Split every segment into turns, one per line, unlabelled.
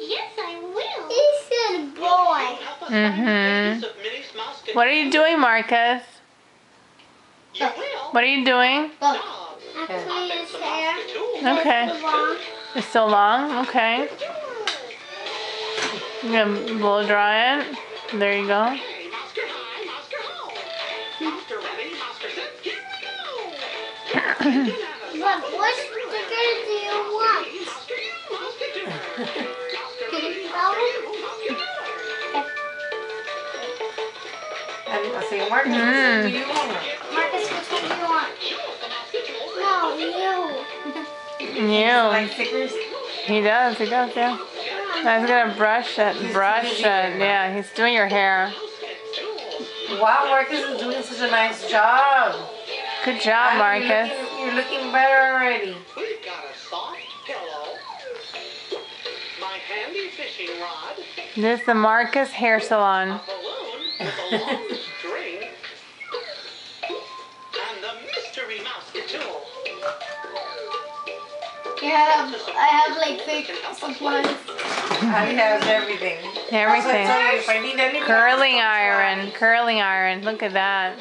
Yes, I will.
He's a boy.
Mm-hmm. What are you doing, Marcus?
You.
What are you doing?
Look.
Dogs.
Actually, his hair
Okay. It's so long. Okay. You gonna blow dry it. There you go.
Hey, Oscar high, Oscar ho. Oscar ready, Oscar set, here we go.
Look, what sticker do you want?
I say, Marcus,
Mm.
do you want?
Marcus, which one do you want? No, you.
You.
Like stickers?
He does. He does. Yeah. I was gonna brush it. Brush it. Yeah. He's doing your hair.
Wow, Marcus is doing such a nice job.
Good job,
You're
Marcus.
looking, you're looking better already.
My handy fishing rod.
This is the Marcus Hair Salon.
A balloon with a long string. And the mystery Mouseketool.
Yeah, um, I have like fake supplies.
I have everything.
Everything.
So, so if I need anything,
Curling iron. Curling iron. Look at that.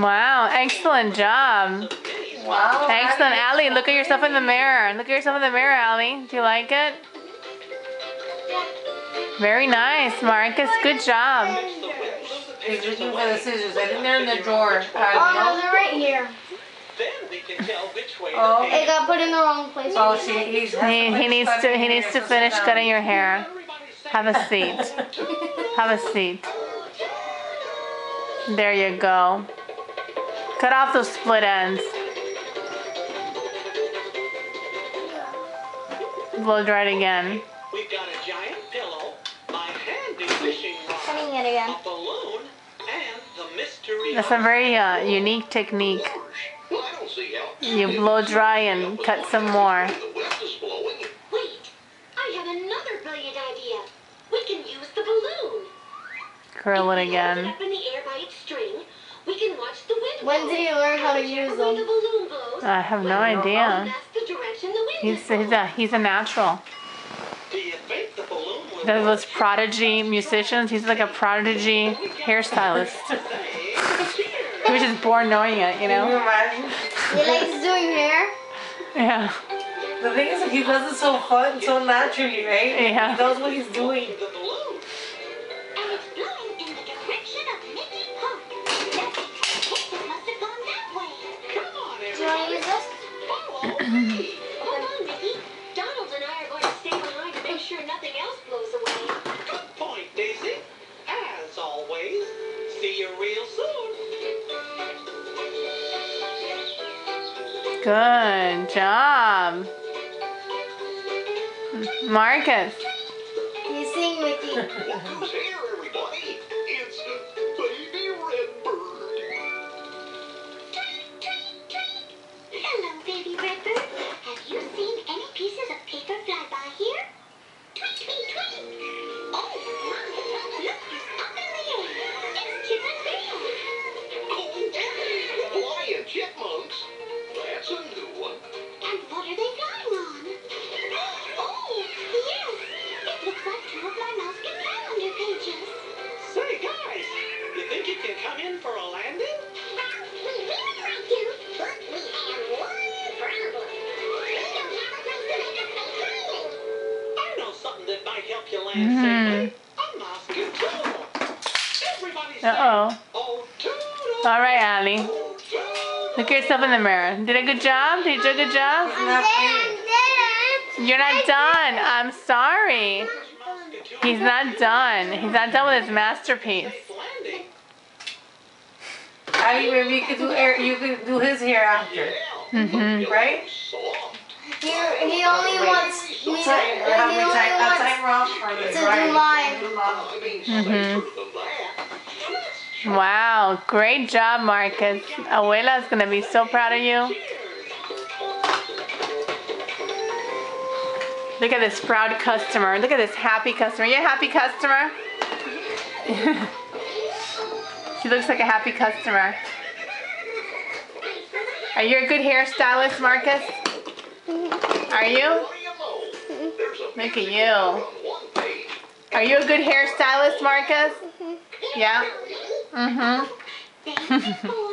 Wow. Excellent job.
Wow.
Excellent, Allie. Look at yourself in the mirror. Look at yourself in the mirror, Allie. Do you like it? Very nice, Marcus. Good job.
He's looking for the scissors. I think they're in the drawer.
Oh
I
no,
know.
they're right here.
Then we can tell which way
Oh.
It got put in the wrong place.
Oh, she, he's
He, he needs to he needs to finish cutting your hair. Have a seat. Have a seat. There you go. Cut off those split ends. Blow dry it again.
We've got a giant pillow, my handy fishing
Cutting
rod,
it again.
a balloon, and the mystery
That's a very uh, unique technique.
Well, I don't see how.
You blow dry and cut some more.
The wind is blowing.
Wait, I have another brilliant idea. We can use the balloon.
Curl it
If we hold
again.
Up in the air by its string, we can watch the wind
When did you learn how to use them?
the balloon blows,
I have no idea.
That's the direction the wind
He's he's a he's a natural.
Do you think the balloon will
Those those prodigy musicians. He's like a prodigy hairstylist. He was just born knowing it, you
Can you
know.
imagine?
He likes doing hair.
Yeah.
The thing is, he does it so fun, so naturally, right?
Yeah.
He knows what he's doing.
Good
job. Marcus.
He's seeing Mickey.
Say, guys, you think you can come in for a landing?
We really like to, but we have one problem. We don't have a place to make a safe landing.
I know something that might help you land
Mhm.
safely. A mosquito. Everybody say,
Uh
oh, toodle.
All right, Allie.
oh.
Look at yourself in the mirror. Did a good job? Did you do a good job?
He's not
I'm
finished.
dead.
You're not done. I'm sorry.
Mosquito.
He's not done. He's not done with his masterpiece.
I mean, maybe you could do air, you could do his hair after,
Mhm.
right?
He, he only wants me to, he
how
only
many time,
wants
time off for the
to do
dry.
mine.
I mean, safer
Mhm. Wow, great job, Marcus. Abuela's gonna be so proud of you. Look at this proud customer. Look at this happy customer. You a happy customer? she looks like a happy customer. Are you a good hairstylist, Marcus? Are you?
What do you know? There's a
Look at you.
on one page.
Are you a good hairstylist, Marcus? Yeah? Mm-hmm.
Thanks for